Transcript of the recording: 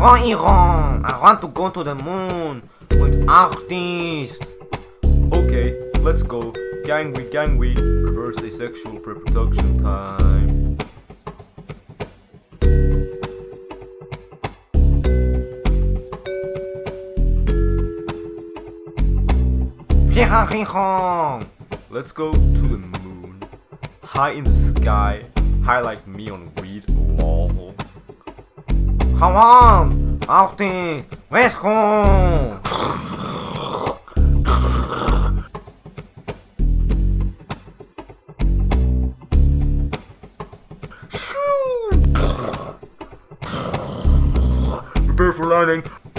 want Iran. I want to go to the moon with artists. Okay, let's go. Gangway, gangway. Reverse asexual reproduction time. Let's go to the moon. High in the sky. High like me on weed wall. Come on, artists. Let's go. Prepare for.